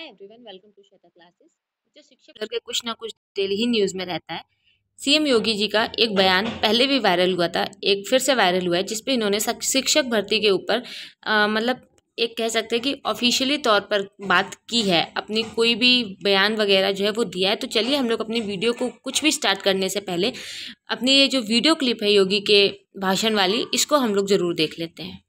Hi everyone welcome to Shweta classes जो शिक्षक करके कुछ ना कुछ डेली ही न्यूज़ में रहता है। सीएम योगी जी का एक बयान पहले भी वायरल हुआ था, एक फिर से वायरल हुआ है जिसपे इन्होंने शिक्षक भर्ती के ऊपर मतलब एक कह सकते हैं कि ऑफिशियली तौर पर बात की है। अपनी कोई भी बयान वगैरह जो है वो दिया है। तो चलिए हम लोग अपनी वीडियो को कुछ भी स्टार्ट करने से पहले अपनी ये जो वीडियो क्लिप है योगी के भाषण वाली, इसको हम लोग ज़रूर देख लेते हैं।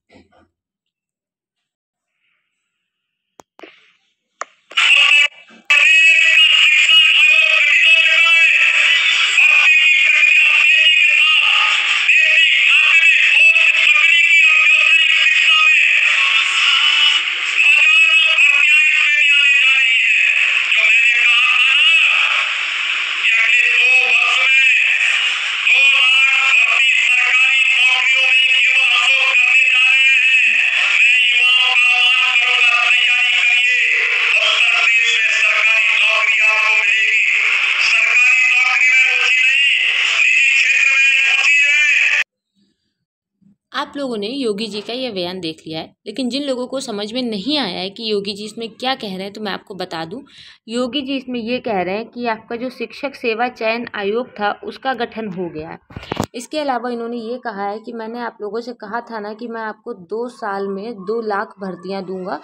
आप लोगों ने योगी जी का यह बयान देख लिया है, लेकिन जिन लोगों को समझ में नहीं आया है कि योगी जी इसमें क्या कह रहे हैं तो मैं आपको बता दूँ। योगी जी इसमें ये कह रहे हैं कि आपका जो शिक्षक सेवा चयन आयोग था, उसका गठन हो गया है। इसके अलावा इन्होंने ये कहा है कि मैंने आप लोगों से कहा था ना कि मैं आपको दो साल में दो लाख भर्तियाँ दूँगा।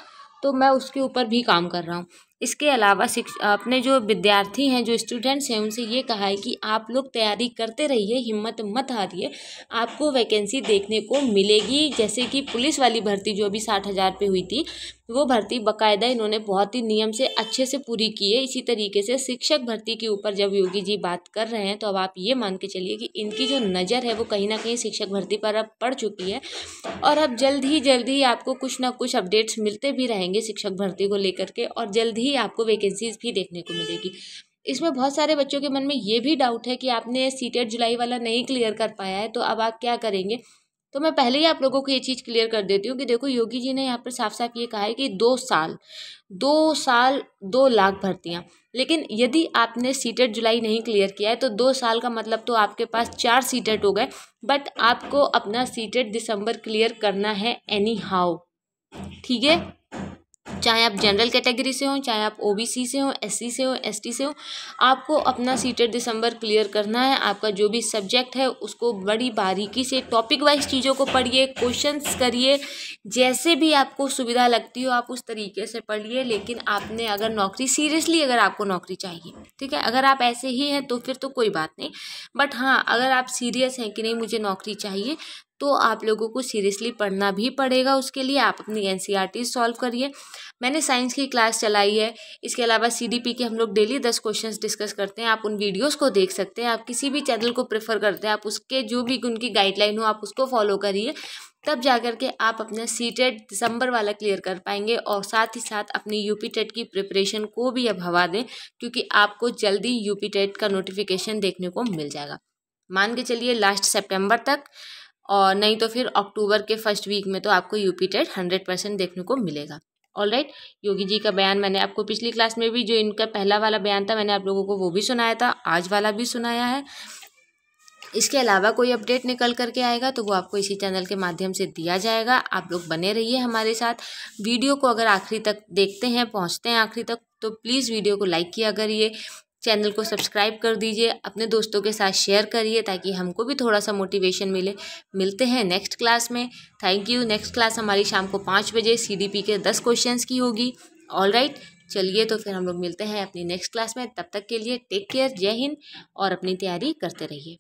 तो मैं उसके ऊपर भी काम कर रहा हूँ। इसके अलावा अपने जो विद्यार्थी हैं, जो स्टूडेंट्स हैं, उनसे ये कहा है कि आप लोग तैयारी करते रहिए, हिम्मत मत हारिए। आपको वैकेंसी देखने को मिलेगी। जैसे कि पुलिस वाली भर्ती जो अभी साठ हज़ार पे हुई थी, वो भर्ती बाकायदा इन्होंने बहुत ही नियम से अच्छे से पूरी की है। इसी तरीके से शिक्षक भर्ती के ऊपर जब योगी जी बात कर रहे हैं तो अब आप ये मान के चलिए कि इनकी जो नज़र है, वो कहीं ना कहीं शिक्षक भर्ती पर अब पड़ चुकी है। और अब जल्द ही जल्द ही आपको कुछ ना कुछ अपडेट्स मिलते भी रहेंगे। शिक्षक भर्ती को लेकर के और जल्द ही आपको वैकेंसीज भी देखने को मिलेगी। इसमें बहुत सारे बच्चों के मन में ये भी डाउट है कि आपने सीटेड जुलाई वाला नहीं क्लियर कर पाया है तो अब आप क्या करेंगे? तो मैं पहले ही आप लोगों को ये चीज़ क्लियर कर देती हूँ कि देखो, योगी जी ने यहाँ पर साफ़ साफ़ ये कहा है कि दो साल दो साल, दो लाख भर्तियाँ। लेकिन यदि आपने सीटेड जुलाई नहीं क्लियर किया है तो दो साल का मतलब तो आपके पास चार सीटेड हो गए बट आपको अपना सीटेड दिसंबर क्लियर करना है एनी हाउ ठीक है? चाहे आप जनरल कैटेगरी से हों, चाहे आप ओबीसी से हों एससी से हों एसटी से हों, आपको अपना सीटेड दिसंबर क्लियर करना है। आपका जो भी सब्जेक्ट है, उसको बड़ी बारीकी से टॉपिक वाइज चीज़ों को पढ़िए क्वेश्चंस करिए। जैसे भी आपको सुविधा लगती हो, आप उस तरीके से पढ़िए। लेकिन आपने अगर नौकरी सीरियसली अगर आपको नौकरी चाहिए, ठीक है? अगर आप ऐसे ही हैं तो फिर तो कोई बात नहीं। बट हाँ अगर आप सीरियस हैं कि नहीं, मुझे नौकरी चाहिए तो आप लोगों को सीरियसली पढ़ना भी पड़ेगा उसके लिए। आप अपनी एन सॉल्व e करिए। मैंने साइंस की क्लास चलाई है। इसके अलावा सीडीपी के हम लोग डेली दस क्वेश्चंस डिस्कस करते हैं। आप उन वीडियोस को देख सकते हैं। आप किसी भी चैनल को प्रेफर करते हैं। आप उसके जो भी उनकी गाइडलाइन हो, आप उसको फॉलो करिए। तब जा कर के आप अपना सी टेट दिसंबर वाला क्लियर कर पाएँगे और साथ ही साथ अपनी यूपी टेट की प्रिपरेशन को भी अब हवा दें, क्योंकि आपको जल्दी यूपी टेट का नोटिफिकेशन देखने को मिल जाएगा। मान के चलिए लास्ट सेप्टेम्बर तक और नहीं तो फिर अक्टूबर के फ़र्स्ट वीक में तो आपको यूपी टेट हंड्रेड परसेंट देखने को मिलेगा। ऑल राइट योगी जी का बयान मैंने आपको पिछली क्लास में भी, जो इनका पहला वाला बयान था, मैंने आप लोगों को वो भी सुनाया था, आज वाला भी सुनाया है। इसके अलावा कोई अपडेट निकल करके आएगा तो वो आपको इसी चैनल के माध्यम से दिया जाएगा। आप लोग बने रहिए हमारे साथ। वीडियो को अगर आखिरी तक देखते हैं, पहुँचते हैं आखिरी तक तो प्लीज़ वीडियो को लाइक किया करिए। चैनल को सब्सक्राइब कर दीजिए, अपने दोस्तों के साथ शेयर करिए ताकि हमको भी थोड़ा सा मोटिवेशन मिले। मिलते हैं नेक्स्ट क्लास में। थैंक यू नेक्स्ट क्लास हमारी शाम को पाँच बजे सीडीपी के दस क्वेश्चन की होगी। ऑल राइट चलिए तो फिर हम लोग मिलते हैं अपनी नेक्स्ट क्लास में। तब तक के लिए टेक केयर जय हिंद और अपनी तैयारी करते रहिए।